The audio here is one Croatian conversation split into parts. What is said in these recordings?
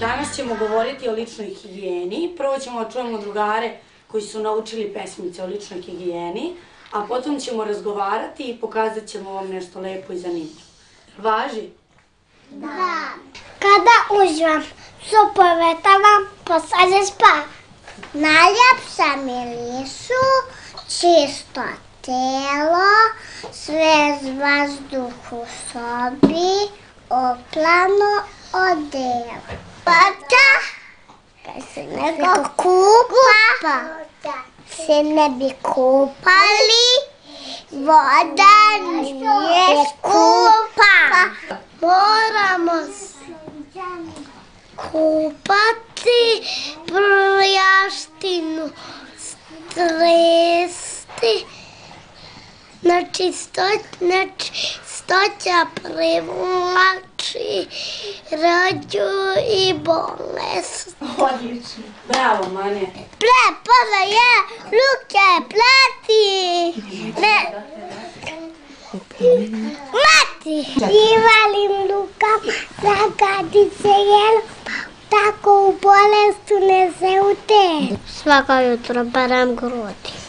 Danas ćemo govoriti o ličnoj higijeni. Prvo ćemo da čujemo drugare koji su naučili pesmice o ličnoj higijeni, a potom ćemo razgovarati i pokazat ćemo vam nešto lepo i zanimljivo. Važi? Kada uzmem supove tamo, posle spa. Najljepša mirišu, čisto telo, svež vazduh u sobi, oplano odelo. Voda, kad se neko kupa, se ne bi kupali, voda nije skupa. Moramo kupati, prljaštinu stresti, znači sto, znači stoća privlači rađu i bolest. Odlično. Bravo, Mane. Prepala je ruke plati. Ne. Mati! Ivalim lukam, zagadi se jelo, tako u bolestu ne se ute. Svako jutro berem grudi,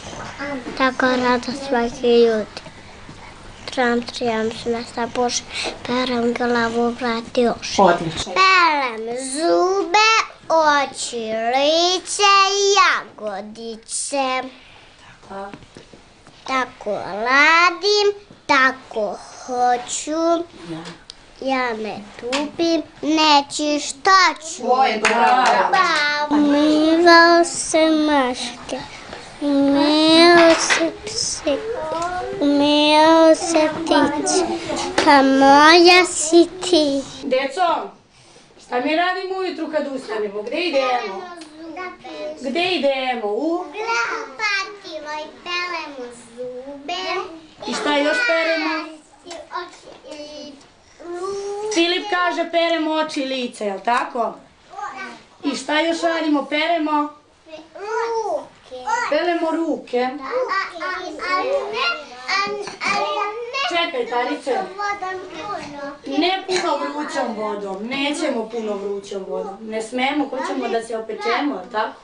tako rado svaki jutro. Tram, trijam smesta bože, perem glavu, vrati još. Odlično. Perem zube, oči, lice, jagodice. Tako radim, tako hoću. Ja ne tupim, neći šta ću. bravo. Umivao se maške, umijao se psi, umijao se ptice, pa moja si ti. Deco, šta mi radimo ujutru kad ustanemo? Gde idemo? Gde idemo? U? Patimo i pelemo zube. I šta još peremo? Filip kaže peremo oči i lice, jel tako? I šta još radimo? Peremo? Pelemo ruke. Čekaj, Tarice. Ne puno vrućom vodom, nećemo puno vrućom vodom. Ne smemo, hoćemo da se opečemo, tako?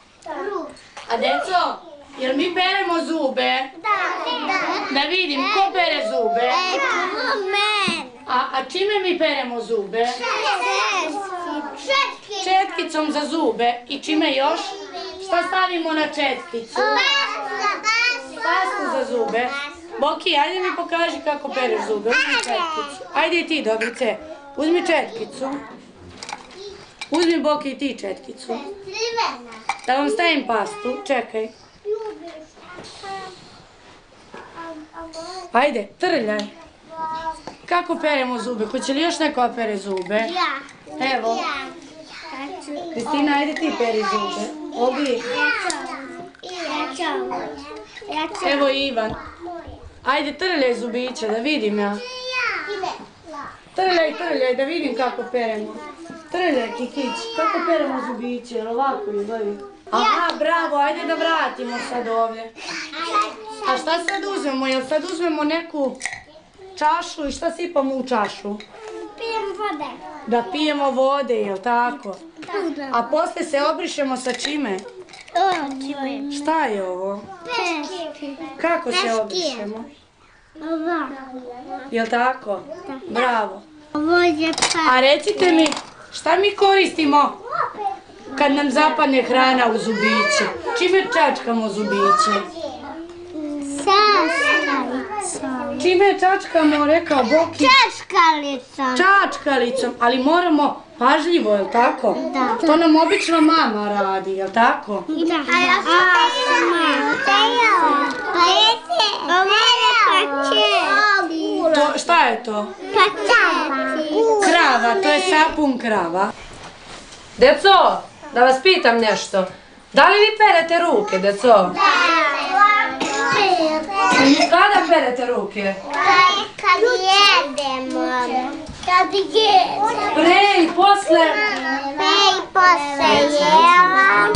A deco, jel mi peremo zube? Da, da. Vidim, ko pere zube? Men. A, a čime mi peremo zube? Četki. Četkicom za zube. I čime još? Šta stavimo na četkicu? Pastu za zube. Boki, ajde mi pokaži kako pereš zube. Uzmi četkicu. Ajde i ti, Dobrice. Uzmi četkicu. Uzmi, Boki, i ti četkicu. Da vam stavim pastu. Čekaj. Ajde, trljaj. Kako peremo zube? Hoće li još neko da pere zube? Ja. Evo. Kristina, ajde ti peri zube. Obi. Evo Ivan. Ajde, trljaj zubiće, da vidim ja. Trljaj, trljaj, da vidim kako peremo. Trljaj, Kikić, kako peremo zubiće, jel ovako ili Aha, bravo, ajde da vratimo sad ovdje. A šta sad uzmemo? Jel sad uzmemo neku čašu i šta sipamo u čašu? Pijem vode. Da pijemo vode, jel tako? A posle se obrišemo sa čime? Šta je ovo? Kako se obrišemo? Jel tako? Bravo. Pa. A recite mi, šta mi koristimo kad nam zapadne hrana u zubiće? Čime čačkamo zubiće? Čime čačkamo, rekao Boki? Čaškalicom. Čačkalicom, ali moramo pažljivo, jel tako? Da. To nam obično mama radi, jel tako? Da. A ja sam Pa jeste. Ovo je pače. To, šta je to? Pačava. Krava, to je sapun krava. Deco, da vas pitam nešto. Da li vi perete ruke, deco? Kada perete ruke? Kad jedemo. Kad jedemo. Pre i posle. Pe i posle jela.